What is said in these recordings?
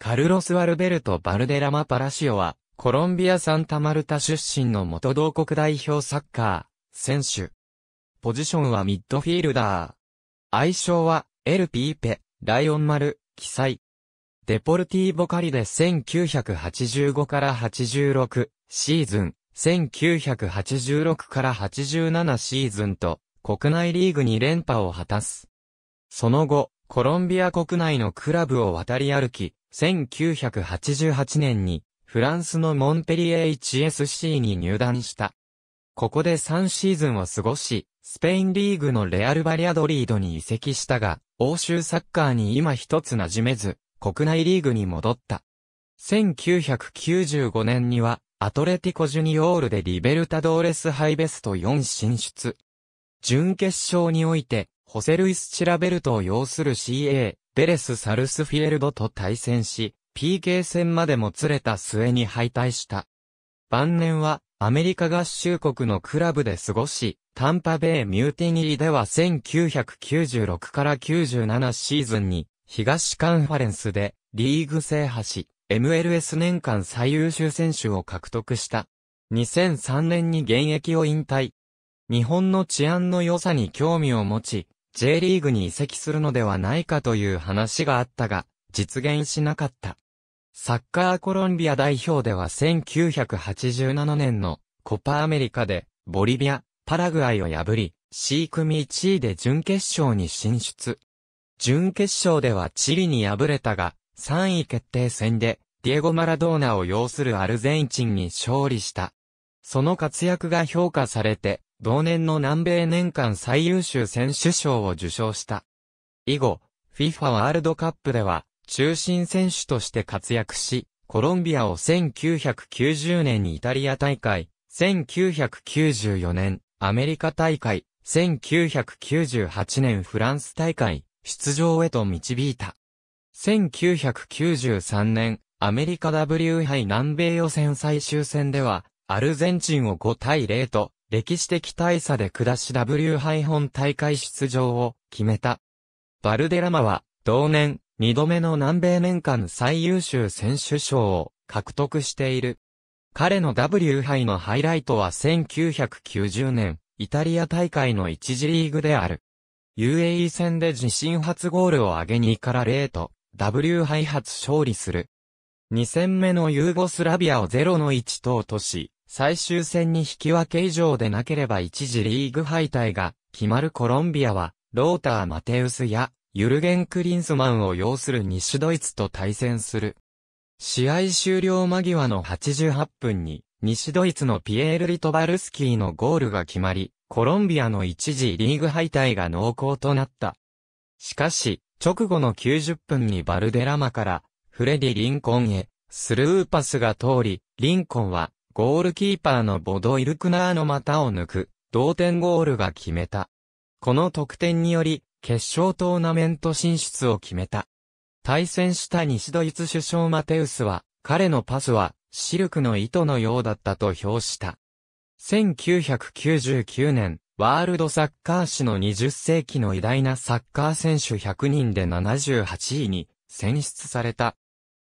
カルロス・アルベルト・バルデラマ・パラシオは、コロンビア・サンタマルタ出身の元同国代表サッカー、選手。ポジションはミッドフィールダー。愛称は、エル・ピーペ、ライオン丸、記載。デポルティーボカリで1985から86シーズン、1986から87シーズンと、国内リーグに連覇を果たす。その後、コロンビア国内のクラブを渡り歩き、1988年にフランスのモンペリエ HSC に入団した。ここで3シーズンを過ごし、スペインリーグのレアルバリアドリードに移籍したが、欧州サッカーに今一つ馴染めず、国内リーグに戻った。1995年には、アトレティコジュニオールでリベルタドーレスハイベスト4進出。準決勝において、ホセルイス・チラベルトを擁する CA、ベレス・サルスフィエルドと対戦し、PK 戦までもつれた末に敗退した。晩年は、アメリカ合衆国のクラブで過ごし、タンパベイミューティニーでは1996から97シーズンに、東カンファレンスでリーグ制覇し、MLS 年間最優秀選手を獲得した。2003年に現役を引退。日本の治安の良さに興味を持ち、J リーグに移籍するのではないかという話があったが、実現しなかった。サッカーコロンビア代表では1987年のコパアメリカで、ボリビア、パラグアイを破り、C 組1位で準決勝に進出。準決勝ではチリに敗れたが、3位決定戦で、ディエゴ・マラドーナを擁するアルゼンチンに勝利した。その活躍が評価されて、同年の南米年間最優秀選手賞を受賞した。以後、FIFA ワールドカップでは、中心選手として活躍し、コロンビアを1990年にイタリア大会、1994年、アメリカ大会、1998年フランス大会、出場へと導いた。1993年、アメリカ W 杯南米予選最終戦では、アルゼンチンを5対0と、歴史的大差で下し W 杯本大会出場を決めた。バルデラマは、同年、2度目の南米年間最優秀選手賞を獲得している。彼の W 杯のハイライトは1990年、イタリア大会の一次リーグである。UAE 戦で自身初ゴールを挙げ2から0と、W 杯初勝利する。2戦目のユーゴスラビアを0の1と落とし、最終戦に引き分け以上でなければ一時リーグ敗退が決まるコロンビアは、ローター・マテウスやユルゲン・クリンスマンを擁する西ドイツと対戦する。試合終了間際の88分に、西ドイツのピエール・リトバルスキーのゴールが決まり、コロンビアの一時リーグ敗退が濃厚となった。しかし、直後の90分にバルデラマから、フレディ・リンコンへ、スルーパスが通り、リンコンはゴールキーパーのボドイルクナーの股を抜く、同点ゴールが決めた。この得点により、決勝トーナメント進出を決めた。対戦した西ドイツ首相マテウスは、彼のパスは、シルクの糸のようだったと評した。1999年、ワールドサッカー史の20世紀の偉大なサッカー選手100人で78位に選出された。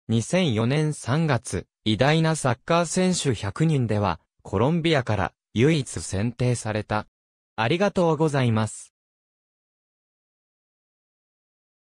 2004年3月、偉大なサッカー選手100人では、コロンビアから唯一選定された。ありがとうございます。